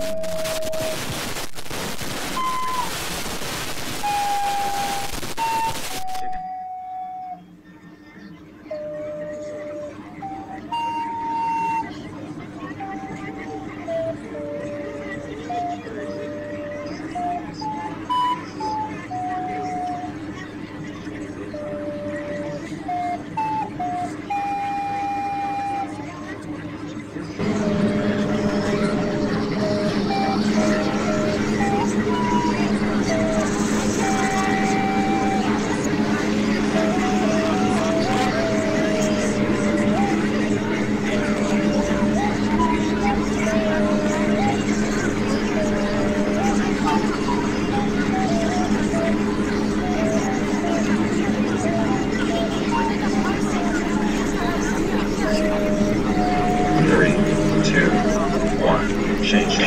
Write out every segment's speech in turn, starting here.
Three,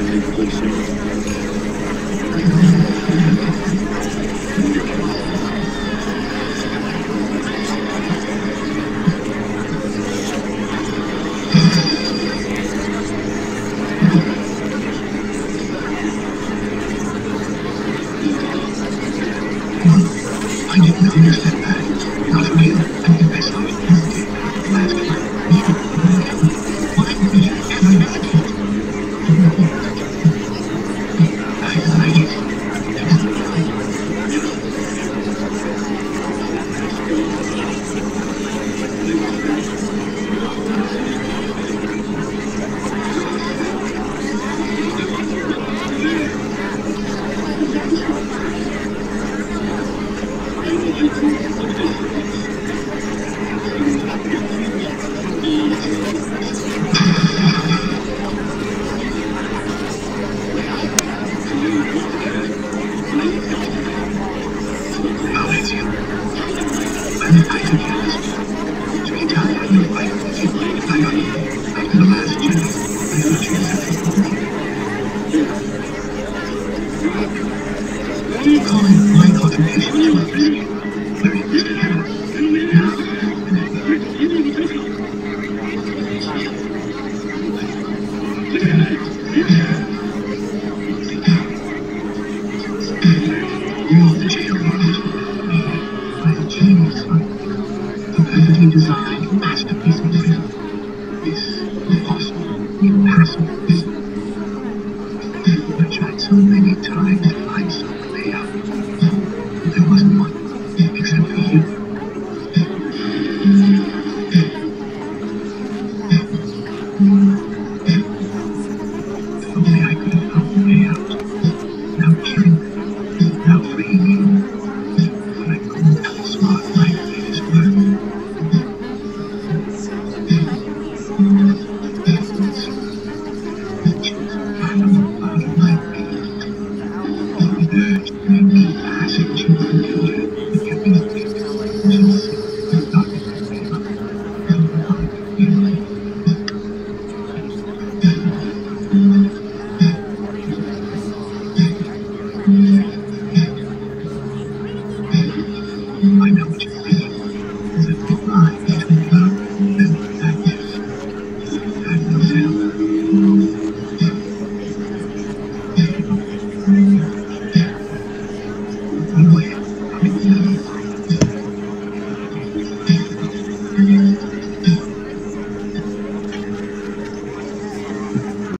I did nothing to Contribution to masterpiece is impossible, impossible. Tried so many times. There wasn't one, except for you. Only I could